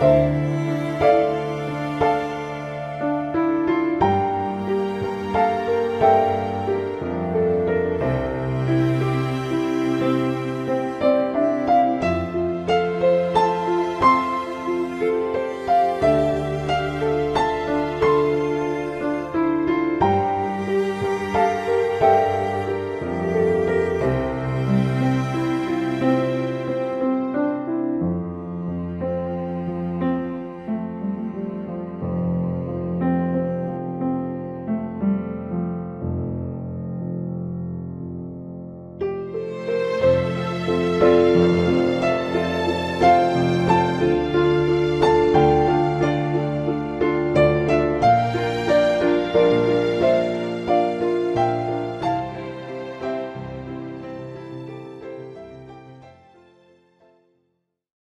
Música